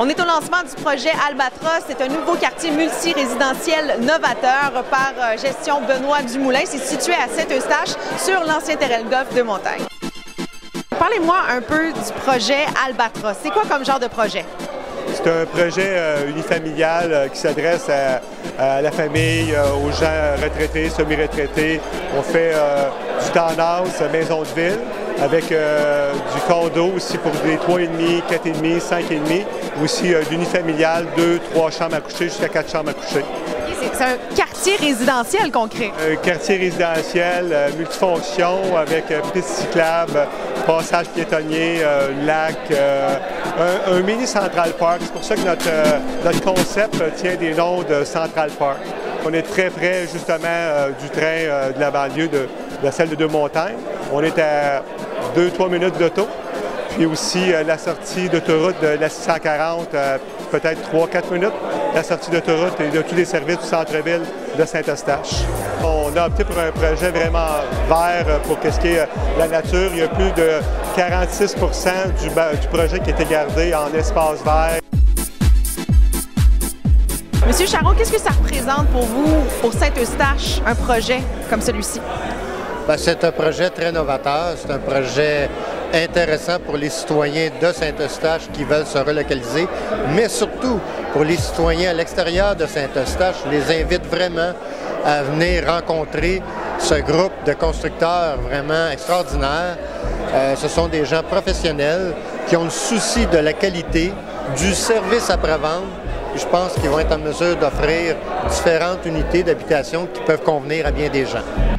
On est au lancement du projet Albatros. C'est un nouveau quartier multirésidentiel novateur par euh, gestion Benoît Dumoulin. C'est situé à Saint-Eustache sur l'ancien terrain golf de montagne. Parlez-moi un peu du projet Albatros. C'est quoi comme genre de projet? C'est un projet euh, unifamilial euh, qui s'adresse à, la famille, euh, aux gens retraités, semi-retraités. On fait du townhouse, maison de ville, avec du condo aussi pour des 3,5, 4,5, 5,5. Aussi d'unifamilial, 2, 3 chambres à coucher jusqu'à 4 chambres à coucher. C'est un quartier résidentiel qu'on crée. Un quartier résidentiel multifonction avec piste cyclable, passage piétonnier, lac, un, mini Central Park. C'est pour ça que notre, euh, notre concept tient des noms de Central Park. On est très près justement euh, du train euh, de la banlieue de, la celle de Deux-Montagnes. On est à 2-3 minutes d'auto. Puis aussi la sortie d'autoroute de la 640, peut-être 3-4 minutes. La sortie d'autoroute et de tous les services du centre-ville de Saint-Eustache. On a opté pour un projet vraiment vert pour ce qui est la nature. Il y a plus de 46 du, du projet qui a été gardé en espace vert. Monsieur Charon, qu'est-ce que ça représente pour vous, pour Saint-Eustache, un projet comme celui-ci? Ben, c'est un projet très novateur. C'est un projet intéressant pour les citoyens de Saint-Eustache qui veulent se relocaliser, mais surtout pour les citoyens à l'extérieur de Saint-Eustache. Je les invite vraiment à venir rencontrer ce groupe de constructeurs vraiment extraordinaires. Euh, ce sont des gens professionnels qui ont le souci de la qualité, du service après-vente. Je pense qu'ils vont être en mesure d'offrir différentes unités d'habitation qui peuvent convenir à bien des gens.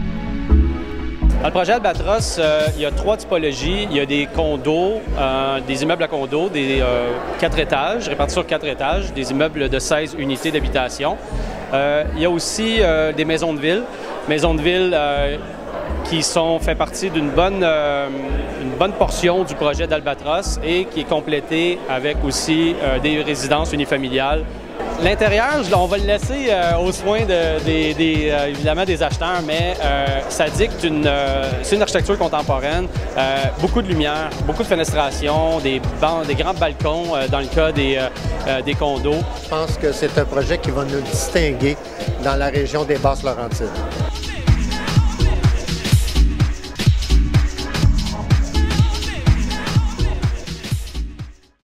Dans le projet Albatros, euh, il y a trois typologies. Il y a des condos, euh, des immeubles à condos, des euh, quatre étages, répartis sur quatre étages, des immeubles de 16 unités d'habitation. il y a aussi des maisons de ville. Maisons de ville qui sont fait partie d'une bonne, bonne portion du projet d'Albatros et qui est complétée avec aussi des résidences unifamiliales L'intérieur, on va le laisser euh, aux soins des, euh, évidemment des acheteurs, mais euh, ça dicte une, c'est une architecture contemporaine, beaucoup de lumière, beaucoup de fenestration, des, grands balcons dans le cas des, des condos. Je pense que c'est un projet qui va nous distinguer dans la région des Basses-Laurentides.